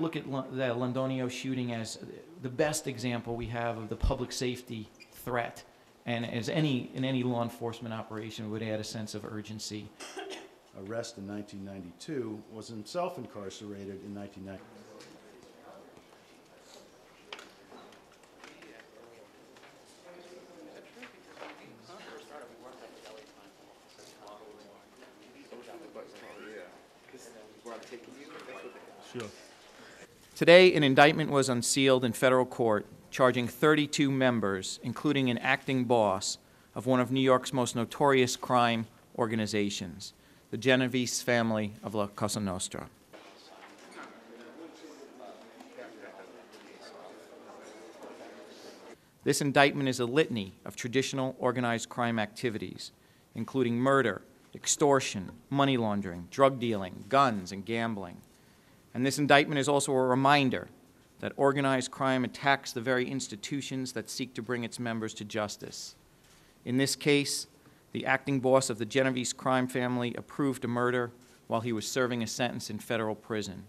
look at the Londonio shooting as the best example we have of the public safety threat. And as any, in any law enforcement operation, would add a sense of urgency. Arrest in 1992, was himself incarcerated in 1990. Sure. Today, an indictment was unsealed in federal court charging 32 members, including an acting boss, of one of New York's most notorious crime organizations, the Genovese family of La Cosa Nostra. This indictment is a litany of traditional organized crime activities, including murder, extortion, money laundering, drug dealing, guns, and gambling. And this indictment is also a reminder that organized crime attacks the very institutions that seek to bring its members to justice. In this case, the acting boss of the Genovese crime family approved a murder while he was serving a sentence in federal prison.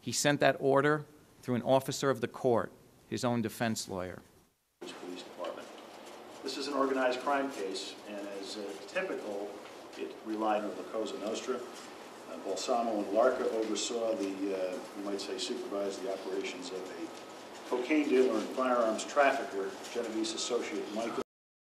He sent that order through an officer of the court, his own defense lawyer. Police Department. This is an organized crime case, and as uh, typical, it relied on the Cosa Nostra. Uh, Balsamo and Larka oversaw the, uh, you might say supervised the operations of a cocaine dealer and firearms trafficker, Genovese associate Michael